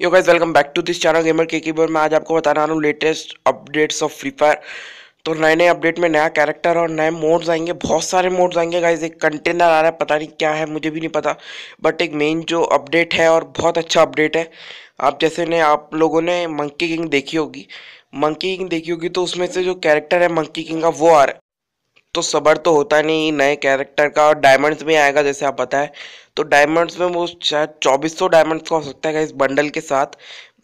Yo guys welcome back to this channel gamer के keyboard में आज आपको बता रहा हूँ latest updates of Free Fire तो नए नए अपडेट में नया कैरेक्टर और नए मोड्स आएँगे। बहुत सारे मोड्स आएँगे गाइस एक कंटेनर आ रहा है, पता नहीं क्या है, मुझे भी नहीं पता। बट एक मेन जो अपडेट है और बहुत अच्छा अपडेट है। आप जैसे ने, आप लोगों ने मंकी किंग देखी होगी। मंकी किंग देखी होगी तो उसमें से जो कैरेक्टर है मंकी किंग का, वो आ रहा है। तो सबर तो होता नहीं नए कैरेक्टर का, और डायमंड्स में आएगा जैसे आप बताएँ। तो डायमंड्स में वो शायद चौबीस सौ डायमंड्स का हो सकता है इस बंडल के साथ।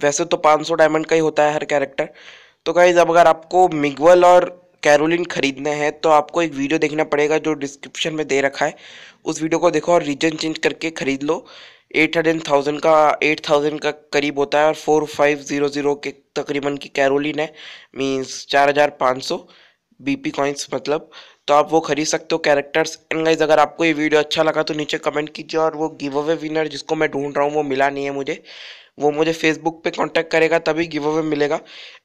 वैसे तो पाँच सौ डायमंड का ही होता है हर कैरेक्टर तो गाइज़ अब अगर आपको मिगवल और कैरोलिन खरीदने हैं तो आपको एक वीडियो देखना पड़ेगा जो डिस्क्रिप्शन में दे रखा है। उस वीडियो को देखो और रीजन चेंज करके ख़रीद लो। एट हंड्रेड थाउज़ेंड का एट थाउज़ेंड का करीब होता है, और फोर फाइव ज़ीरो ज़ीरो के तकरीबन की कैरोलिन है। मीन्स चार हज़ार पाँच सौ बी पी कॉइन्स मतलब। तो आप वो खरीद सकते हो कैरेक्टर्स एंड गाइज़ अगर आपको ये वीडियो अच्छा लगा तो नीचे कमेंट कीजिए और वो गिव अवे विनर जिसको मैं ढूंढ रहा हूँ, वो मिला नहीं है मुझे, वो मुझे फेसबुक पे कांटेक्ट करेगा, तभी गिव अवे मिलेगा.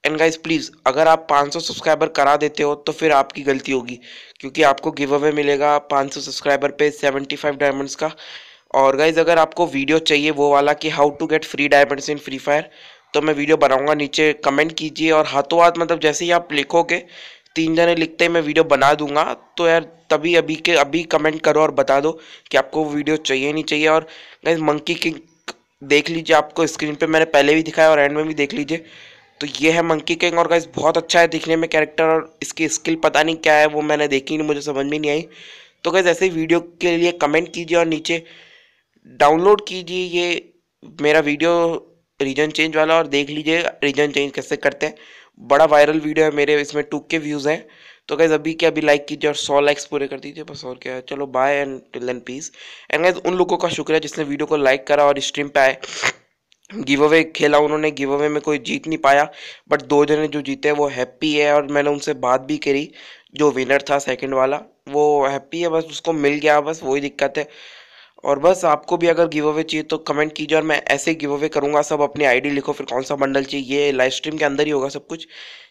एंड गाइज़ प्लीज़ अगर आप 500 सब्सक्राइबर करा देते हो तो फिर आपकी गलती होगी, क्योंकि आपको गिव अवे मिलेगा 500 सब्सक्राइबर पे 75 डायमंड्स का. और गाइज़ अगर आपको वीडियो चाहिए वो वाला कि how to get free diamonds in Free Fire तो मैं वीडियो बनाऊँगा, नीचे कमेंट कीजिए. और हाथों हाथ मतलब जैसे ही आप लिखोगे तीन जने लिखते ही, मैं वीडियो बना दूँगा। तो यार, तभी अभी के, अभी कमेंट करो और बता दो कि आपको वीडियो चाहिए नहीं चाहिए। और गाइस मंकी किंग देख लीजिए आपको स्क्रीन पे मैंने पहले भी दिखाया और एंड में भी देख लीजिए। तो ये है मंकी किंग और गाइस बहुत अच्छा है दिखने में कैरेक्टर और इसकी स्किल पता नहीं क्या है, वो मैंने देखी नहीं, मुझे समझ में नहीं आई। तो गाइस ऐसे वीडियो के लिए कमेंट कीजिए और नीचे डाउनलोड कीजिए ये मेरा वीडियो रीजन चेंज वाला और देख लीजिए रीजन चेंज कैसे करते हैं। बड़ा वायरल वीडियो है मेरे, इसमें टू के व्यूज़ हैं। तो गैस अभी क्या अभी लाइक कीजिए और सौ लाइक्स पूरे कर दीजिए, बस और क्या है। चलो bye and till then peace and guys उन लोगों का शुक्रिया जिसने वीडियो को लाइक करा और स्ट्रीम पे आए। गिव अवे खेला उन्होंने गिव अवे में कोई जीत नहीं पाया। बट दो जने जो जीते हैं, वो हैप्पी है और मैंने उनसे बात भी करी। जो विनर था सेकंड वाला, वो हैप्पी है, बस उसको मिल गया, बस वही दिक्कत है। और बस आपको भी अगर गिव अवे चाहिए तो कमेंट कीजिए और मैं ऐसे गिव अवे करूँगा। सब अपनी आईडी लिखो, फिर कौन सा बंडल चाहिए? ये लाइव स्ट्रीम के अंदर ही होगा सब कुछ।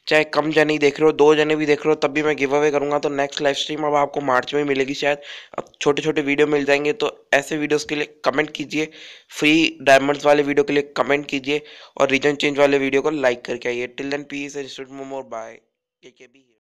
चाहे कम जने ही देख रहे हो, दो जने भी देख रहे हो, तब भी मैं गिव अवे करूँगा। तो नेक्स्ट लाइव स्ट्रीम अब आपको मार्च में मिलेगी शायद। अब छोटे छोटे वीडियो मिल जाएँगे तो ऐसे वीडियोस के लिए कमेंट कीजिए। फ्री डायमंड्स वाले वीडियो के लिए कमेंट कीजिए। और रीजन चेंज वाले वीडियो को लाइक करके आइए। Till then peace more bye के